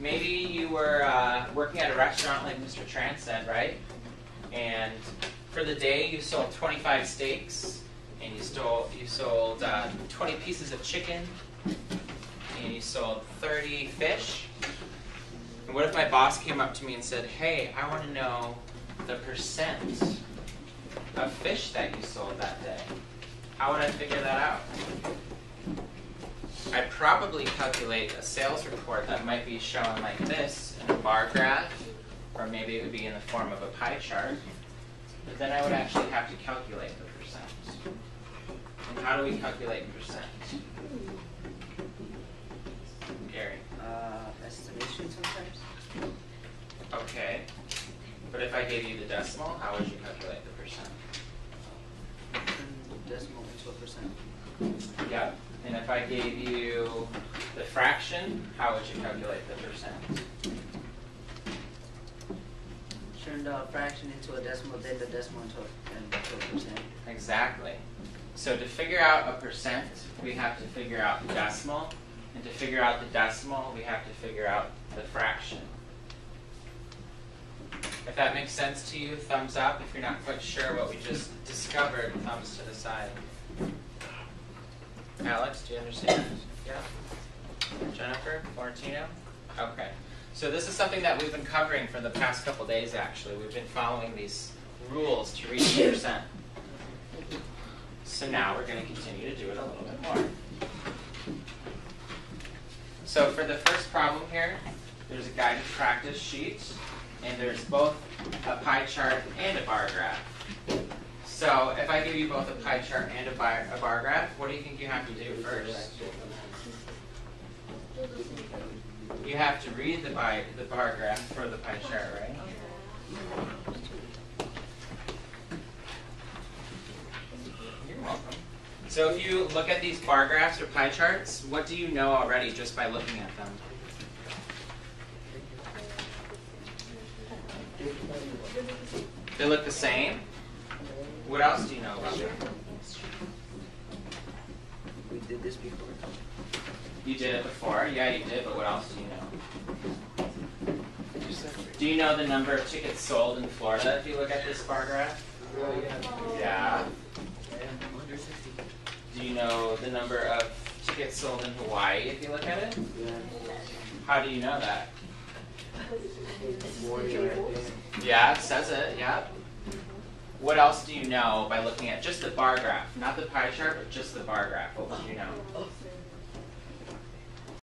maybe you were uh, working at a restaurant like Mr. Tran said, right? And for the day you sold 25 steaks, and you stole you sold uh, 20 pieces of chicken, and you sold 30 fish. And what if my boss came up to me and said, "Hey, I want to know the percent of fish that you sold that day"? How would I figure that out? I'd probably calculate a sales report that might be shown like this in a bar graph, or maybe it would be in the form of a pie chart. But then I would actually have to calculate the percent. And how do we calculate percent? Gary. Uh, estimation sometimes. Okay. But if I gave you the decimal, how would you calculate the percent? Decimal into a percent. Yep. And if I gave you the fraction, how would you calculate the percent? Turn the fraction into a decimal, then the decimal into a, percent. Exactly. So to figure out a percent, we have to figure out the decimal. And to figure out the decimal, we have to figure out the fraction. If that makes sense to you, thumbs up. If you're not quite sure what we just discovered, thumbs to the side. Alex, do you understand? Yeah? Jennifer? Florentino? Okay. So this is something that we've been covering for the past couple days actually. We've been following these rules to reach percent. So now we're going to continue to do it a little bit more. So for the first problem here, there's a guided practice sheet, and there's both a pie chart and a bar graph. So if I give you both a pie chart and a bar, a bar graph, what do you think you have to do first? You have to read the, pie, the bar graph for the pie chart, right? You're welcome. So if you look at these bar graphs or pie charts, what do you know already just by looking at them? They look the same. What else do you know about them? We did this before. You did it before. Yeah, you did. But what else do you know? Do you know the number of tickets sold in Florida if you look at this bar graph? Yeah. Under sixty. Do you know the number of tickets sold in Hawaii if you look at it? Yeah. How do you know that? Yeah, it says it. Yeah. What else do you know by looking at just the bar graph, not the pie chart, but just the bar graph? What would you know?